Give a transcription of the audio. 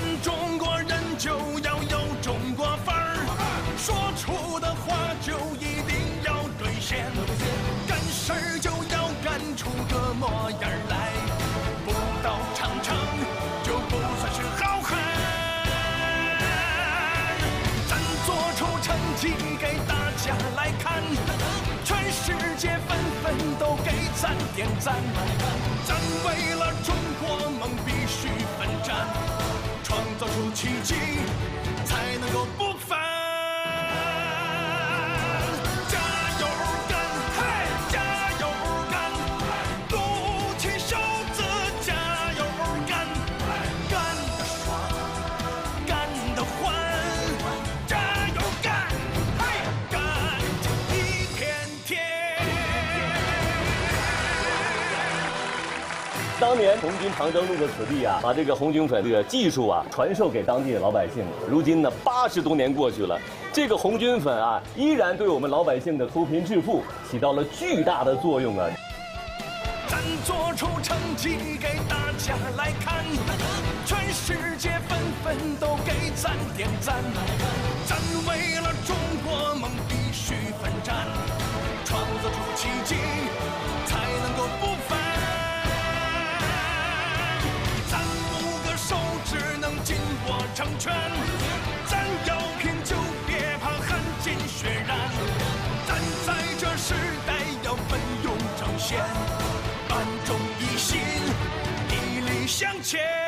咱中国人就要有中国范儿。说出的话就一定要兑现干事儿就要干出个模样来不到长城就不算是好汉。咱做出成绩给大家来看。全世界纷纷都给咱点赞咱为了中国梦必须奋战。奇迹，当年红军长征路过此地啊，把这个红军粉这个技术啊传授给当地的老百姓。如今呢，八十多年过去了，这个红军粉啊，依然对我们老百姓的脱贫致富起到了巨大的作用啊。咱做出成绩给大家来看，全世界纷纷都给咱点赞。成全，咱要拼就别怕汗尽血染。咱在这时代要奋勇争先，万众一心，砥砺向前。